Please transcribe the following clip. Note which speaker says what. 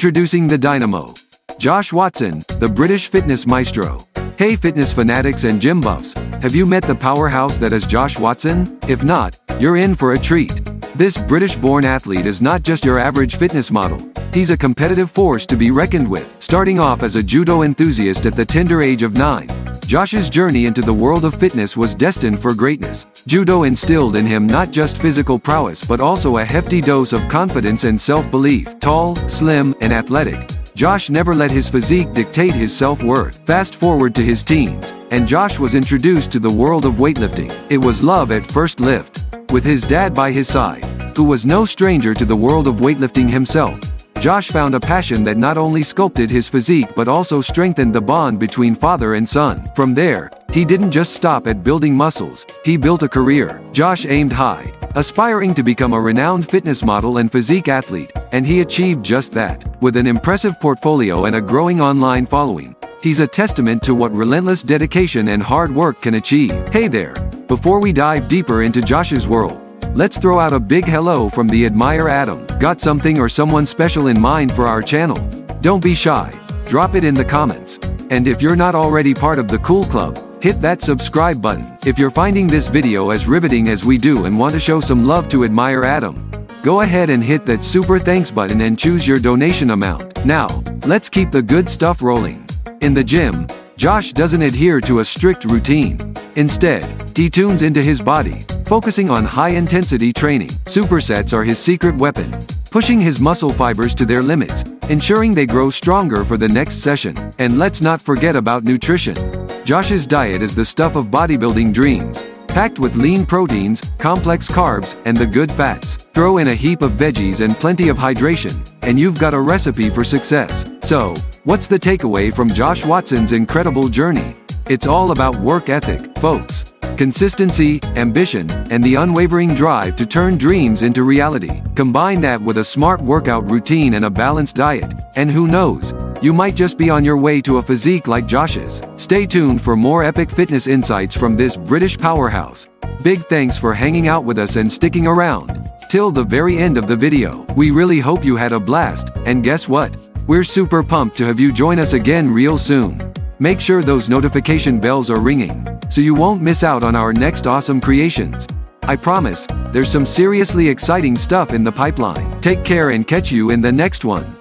Speaker 1: Introducing the Dynamo. Josh Watson, the British fitness maestro. Hey fitness fanatics and gym buffs, have you met the powerhouse that is Josh Watson? If not, you're in for a treat. This British-born athlete is not just your average fitness model. He's a competitive force to be reckoned with. Starting off as a judo enthusiast at the tender age of 9, Josh's journey into the world of fitness was destined for greatness. Judo instilled in him not just physical prowess but also a hefty dose of confidence and self-belief. Tall, slim, and athletic, Josh never let his physique dictate his self-worth. Fast forward to his teens, and Josh was introduced to the world of weightlifting. It was love at first lift. With his dad by his side, who was no stranger to the world of weightlifting himself, Josh found a passion that not only sculpted his physique but also strengthened the bond between father and son. From there, he didn't just stop at building muscles, he built a career. Josh aimed high, aspiring to become a renowned fitness model and physique athlete, and he achieved just that. With an impressive portfolio and a growing online following, he's a testament to what relentless dedication and hard work can achieve. Hey there! Before we dive deeper into Josh's world, Let's throw out a big hello from the Admire Adam. Got something or someone special in mind for our channel? Don't be shy. Drop it in the comments. And if you're not already part of the Cool Club, hit that subscribe button. If you're finding this video as riveting as we do and want to show some love to Admire Adam, go ahead and hit that super thanks button and choose your donation amount. Now, let's keep the good stuff rolling. In the gym, Josh doesn't adhere to a strict routine. Instead, he tunes into his body, focusing on high-intensity training. Supersets are his secret weapon, pushing his muscle fibers to their limits, ensuring they grow stronger for the next session. And let's not forget about nutrition. Josh's diet is the stuff of bodybuilding dreams, packed with lean proteins, complex carbs, and the good fats. Throw in a heap of veggies and plenty of hydration, and you've got a recipe for success. So, what's the takeaway from Josh Watson's incredible journey? It's all about work ethic, folks consistency, ambition, and the unwavering drive to turn dreams into reality. Combine that with a smart workout routine and a balanced diet, and who knows, you might just be on your way to a physique like Josh's. Stay tuned for more epic fitness insights from this British powerhouse. Big thanks for hanging out with us and sticking around. Till the very end of the video. We really hope you had a blast, and guess what? We're super pumped to have you join us again real soon. Make sure those notification bells are ringing, so you won't miss out on our next awesome creations. I promise, there's some seriously exciting stuff in the pipeline. Take care and catch you in the next one.